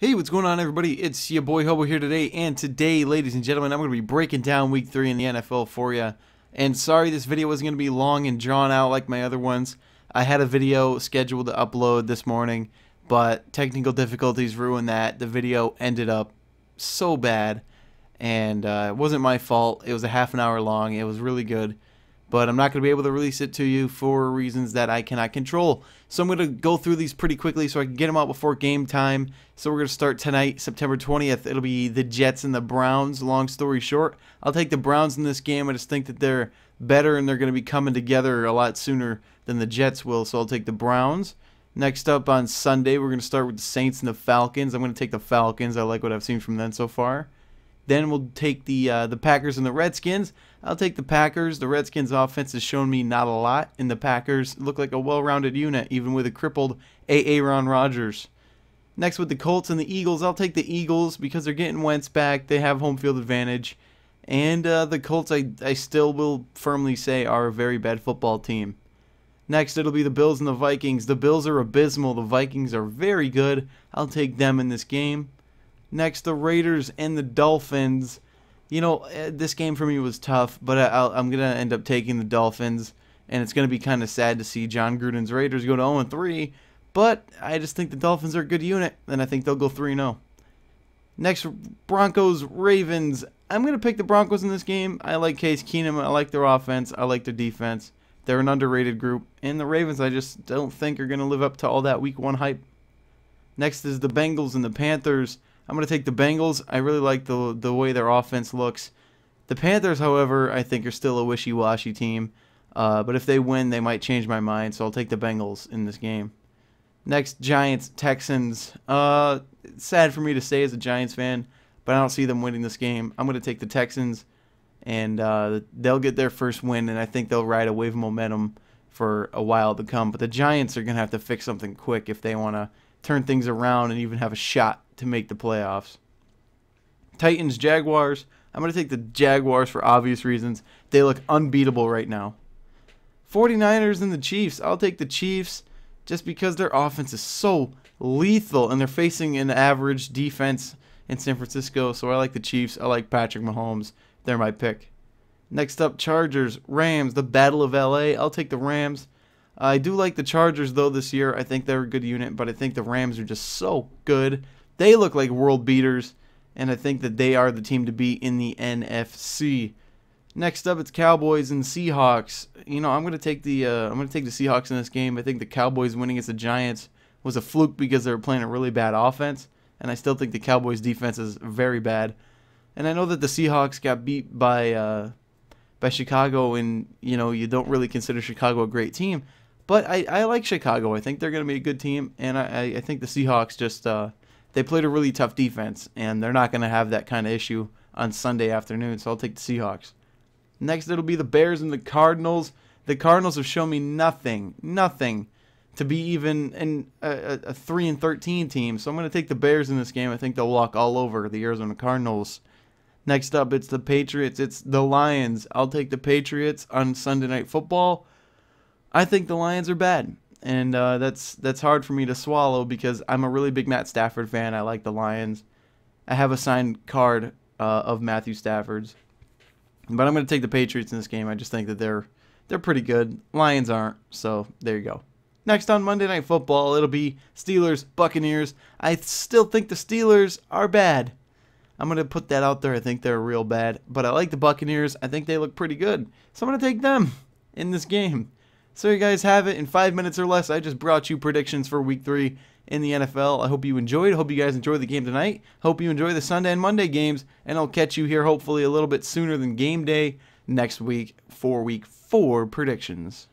Hey, what's going on, everybody? It's your boy Hobo here today, and today, ladies and gentlemen, I'm going to be breaking down Week 3 in the NFL for you. And sorry this video wasn't going to be long and drawn out like my other ones. I had a video scheduled to upload this morning, but technical difficulties ruined that. The video ended up so bad, and uh, it wasn't my fault. It was a half an hour long. It was really good but I'm not going to be able to release it to you for reasons that I cannot control. So I'm going to go through these pretty quickly so I can get them out before game time. So we're going to start tonight, September 20th. It'll be the Jets and the Browns. Long story short, I'll take the Browns in this game. I just think that they're better and they're going to be coming together a lot sooner than the Jets will. So I'll take the Browns. Next up on Sunday, we're going to start with the Saints and the Falcons. I'm going to take the Falcons. I like what I've seen from them so far. Then we'll take the uh, the Packers and the Redskins. I'll take the Packers. The Redskins offense has shown me not a lot, and the Packers look like a well-rounded unit, even with a crippled Aaron Rodgers. Next with the Colts and the Eagles, I'll take the Eagles because they're getting Wentz back. They have home field advantage. And uh, the Colts, I, I still will firmly say, are a very bad football team. Next, it'll be the Bills and the Vikings. The Bills are abysmal. The Vikings are very good. I'll take them in this game. Next, the Raiders and the Dolphins. You know, eh, this game for me was tough, but I, am going to end up taking the Dolphins, and it's going to be kind of sad to see Jon Gruden's Raiders go to 0 3. But I just think the Dolphins are a good unit, and I think they'll go 3 0. Next, Broncos Ravens. I'm going to pick the Broncos in this game. I like Case Keenum. I like their offense. I like their defense. They're an underrated group. And the Ravens, I just don't think are going to live up to all that week one hype. Next is the Bengals and the Panthers. I'm going to take the Bengals. I really like the the way their offense looks. The Panthers, however, I think are still a wishy-washy team. Uh, but if they win, they might change my mind. So I'll take the Bengals in this game. Next, Giants Texans. Uh, sad for me to say as a Giants fan, but I don't see them winning this game. I'm going to take the Texans, and uh, they'll get their first win, and I think they'll ride a wave of momentum for a while to come. But the Giants are going to have to fix something quick if they want to turn things around and even have a shot to make the playoffs. Titans, Jaguars. I'm going to take the Jaguars for obvious reasons. They look unbeatable right now. 49ers and the Chiefs. I'll take the Chiefs just because their offense is so lethal and they're facing an average defense in San Francisco. So I like the Chiefs. I like Patrick Mahomes. They're my pick. Next up, Chargers, Rams, the Battle of LA. I'll take the Rams. I do like the Chargers though this year. I think they're a good unit, but I think the Rams are just so good. They look like world beaters, and I think that they are the team to beat in the NFC. Next up, it's Cowboys and Seahawks. You know, I'm gonna take the uh, I'm gonna take the Seahawks in this game. I think the Cowboys winning against the Giants was a fluke because they were playing a really bad offense, and I still think the Cowboys defense is very bad. And I know that the Seahawks got beat by uh, by Chicago, and you know you don't really consider Chicago a great team, but I, I like Chicago. I think they're gonna be a good team, and I, I think the Seahawks just uh, they played a really tough defense, and they're not going to have that kind of issue on Sunday afternoon, so I'll take the Seahawks. Next, it'll be the Bears and the Cardinals. The Cardinals have shown me nothing, nothing to be even in a, a 3 and 13 team, so I'm going to take the Bears in this game. I think they'll walk all over the Arizona Cardinals. Next up, it's the Patriots. It's the Lions. I'll take the Patriots on Sunday Night Football. I think the Lions are bad and uh, that's that's hard for me to swallow because I'm a really big Matt Stafford fan. I like the Lions. I have a signed card uh, of Matthew Stafford's, but I'm going to take the Patriots in this game. I just think that they're they're pretty good. Lions aren't, so there you go. Next on Monday Night Football, it'll be Steelers Buccaneers. I still think the Steelers are bad. I'm going to put that out there. I think they're real bad, but I like the Buccaneers. I think they look pretty good, so I'm going to take them in this game. So you guys have it in five minutes or less. I just brought you predictions for week three in the NFL. I hope you enjoyed. Hope you guys enjoyed the game tonight. Hope you enjoy the Sunday and Monday games. And I'll catch you here hopefully a little bit sooner than game day next week for week four predictions.